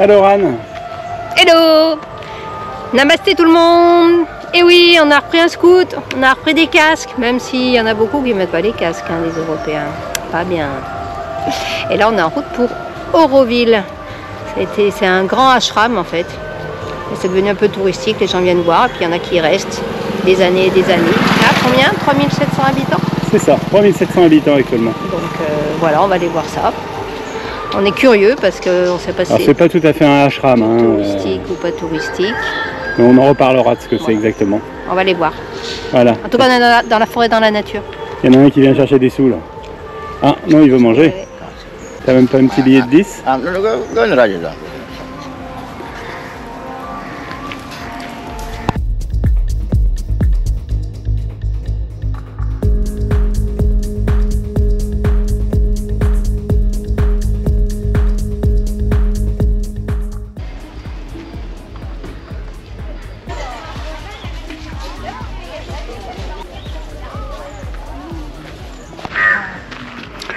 Alors Anne Hello Namasté tout le monde Et oui, on a repris un scout, on a repris des casques, même s'il y en a beaucoup qui ne mettent pas les casques, hein, les Européens. Pas bien. Et là, on est en route pour Auroville. C'est un grand ashram en fait. C'est devenu un peu touristique, les gens viennent voir, et puis il y en a qui restent des années et des années. Là, combien? 3700 habitants? C'est ça, 3700 habitants actuellement. Donc euh, voilà, on va aller voir ça. On est curieux parce qu'on ne sait pas si Alors c'est pas tout à fait un ashram, hein, euh, touristique ou pas touristique. mais on en reparlera de ce que c'est exactement. On va aller voir. Voilà. En tout cas, on est dans la, dans la forêt, dans la nature. Il y en a un qui vient chercher des sous là. Ah non, il veut manger. T'as même pas un petit billet de 10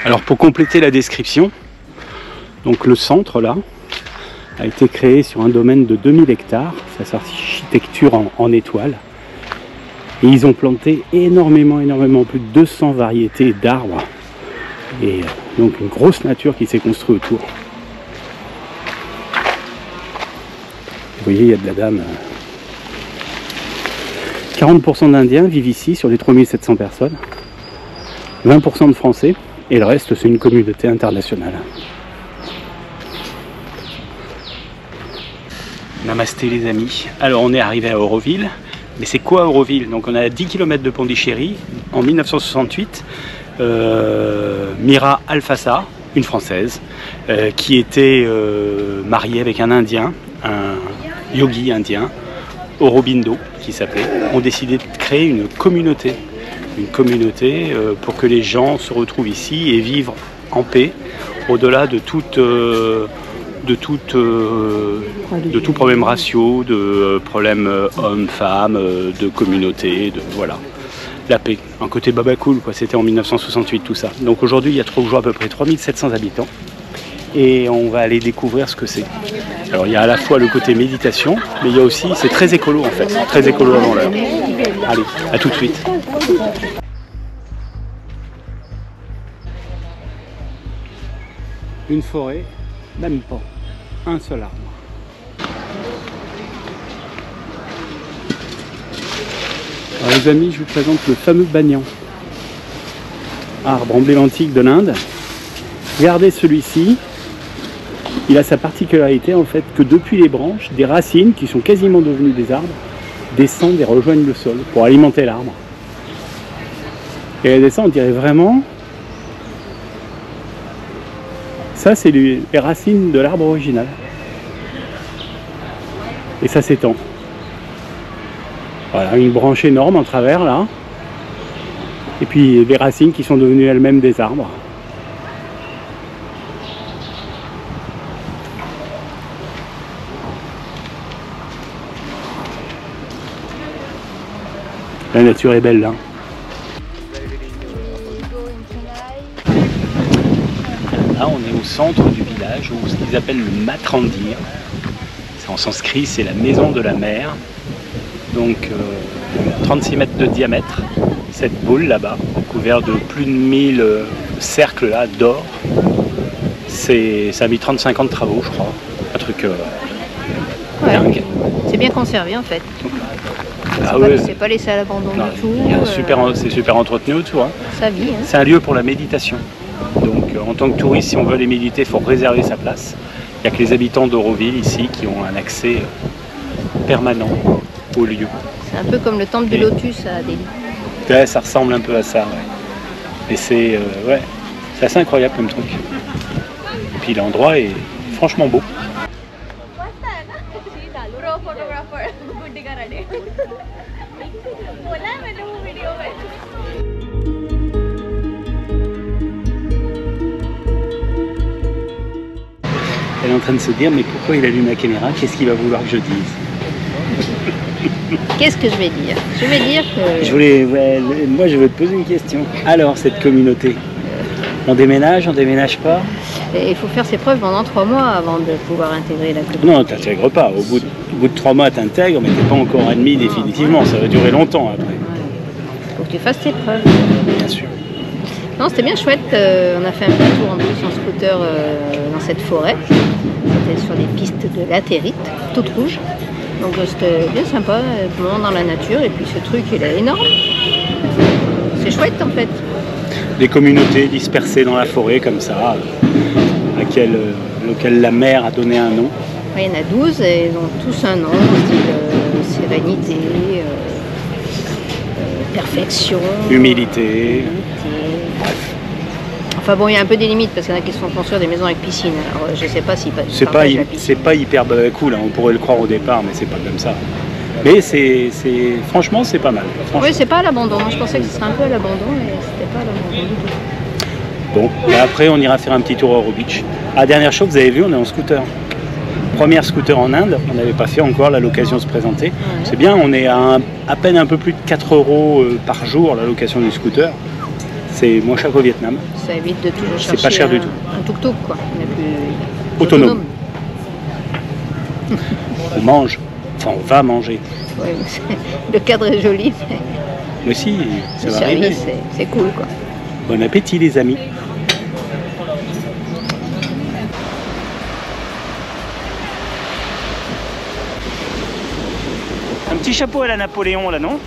Alors pour compléter la description, donc le centre là a été créé sur un domaine de 2000 hectares, sa architecture en, en étoile. Ils ont planté énormément, énormément, plus de 200 variétés d'arbres. Et euh, donc une grosse nature qui s'est construite autour. Vous voyez, il y a de la dame. euh. 40% d'Indiens vivent ici sur les 3700 personnes. 20% de Français. Et le reste, c'est une communauté internationale. Namasté les amis. Alors on est arrivé à Auroville. Mais c'est quoi Auroville? Donc on est à 10 km de Pondichéry. En 1968, euh, Mira Alfassa, une Française, euh, qui était euh, mariée avec un Indien, un yogi indien, Aurobindo, qui s'appelait, ont décidé de créer une communauté. Une communauté euh, pour que les gens se retrouvent ici et vivent en paix, au-delà de toute... euh, de, toute, euh, de tout problème ratio, de problème euh, homme-femme, de communauté, de voilà. La paix, un côté babacool, quoi. C'était en 1968 tout ça. Donc aujourd'hui, il y a toujours à peu près 3700 habitants et on va aller découvrir ce que c'est. Alors il y a à la fois le côté méditation, mais il y a aussi, c'est très écolo en fait, très écolo avant l'heure. Allez, à tout de suite. Une forêt, même pas, un seul arbre. Alors les amis, je vous présente le fameux banyan, arbre emblématique de l'Inde. Regardez celui-ci, il a sa particularité en fait que depuis les branches, des racines qui sont quasiment devenues des arbres descendent et rejoignent le sol pour alimenter l'arbre. Et elles descendent, on dirait vraiment. Ça, c'est les racines de l'arbre original. Et ça s'étend. Voilà, une branche énorme en travers là. Et puis des racines qui sont devenues elles-mêmes des arbres. La nature est belle là. Là, on est au centre du village, où ce qu'ils appellent le Matrandir. C'est En sanskrit, c'est la maison de la mer. Donc, euh, 36 mètres de diamètre. Cette boule là-bas, couverte de plus de 1000 euh, cercles là d'or. C'est, ça a mis 35 ans de travaux, je crois. Un truc euh, Ouais. dingue. C'est bien conservé en fait. Ah C'est ouais. pas, c'est pas laissé à l'abandon Non, du tout. euh, super, c'est super entretenu autour. hein. Ça vit. hein. C'est un lieu pour la méditation. Donc euh, en tant que touriste, si on veut aller méditer, il faut réserver sa place. Il n'y a que les habitants d'Auroville ici qui ont un accès euh, permanent au lieu. C'est un peu comme le temple du lotus à Delhi. Ouais, ça ressemble un peu à ça. ouais. Et c'est euh, ouais, assez incroyable comme truc. Et puis l'endroit est franchement beau. Elle est en train de se dire mais pourquoi il allume la caméra? Qu'est-ce qu'il va vouloir que je dise? Qu'est-ce que je vais dire? Je vais dire que Je voulais, ouais, moi je veux te poser une question. Alors cette communauté, On déménage, on déménage pas? Et il faut faire ses preuves pendant trois mois avant de pouvoir intégrer la communauté. Non, t'intègres pas. Au bout de, au bout de trois mois, t'intègres, mais t'es pas encore admis définitivement. Ça va durer longtemps après, Il faut que tu fasses tes preuves. bien sûr. Non, c'était bien chouette. euh, on a fait un petit tour en plus en scooter euh, cette forêt. C'était sur les pistes de latérite, toutes rouges. Donc euh, c'était bien sympa, euh, monde dans la nature. Et puis ce truc, il est énorme. C'est chouette en fait. Des communautés dispersées dans la forêt comme ça, à euh, la mer a donné un nom. Il y en a 12 et ils ont tous un nom, style euh, sérénité, euh, euh, perfection, Humilité. Enfin bon, il y a un peu des limites parce qu'il y en a qui se font construire des maisons avec piscine. Alors euh, je sais pas pa- C'est pas, la c'est pas hyper cool, hein. on pourrait le croire au départ, mais c'est pas comme ça. Mais c'est, franchement, c'est pas mal. Oui, c'est pas à l'abandon. Moi, je pensais que ce serait un peu à l'abandon, mais c'était pas à l'abandon du tout. Bon, et après, on ira faire un petit tour à Euro Beach. Ah, dernière chose, vous avez vu, on est en scooter. Première scooter en Inde, on n'avait pas fait encore, là l'occasion se présentait. C'est bien, on est à un- à peine un peu plus de 4 euros euh, par jour la location du scooter. C'est moins cher qu'au Vietnam. Ça évite de toujours C'est chercher pas cher un, du tout. un tuk-tuk, quoi. On est plus Autonome. On mange, enfin on va manger. C'est- le cadre est joli, mais Mais si, ça le va arriver. service, c'est- c'est cool, quoi. Bon appétit les amis. Un petit chapeau à la Napoléon là non?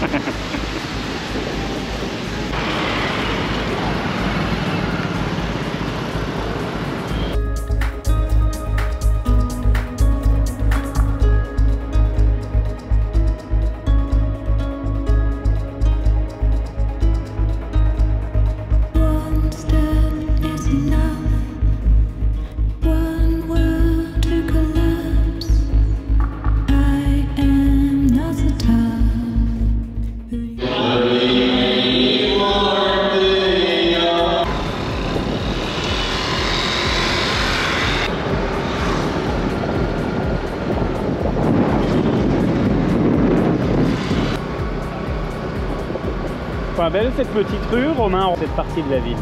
belle cette petite rue, Romain, cette partie de la ville.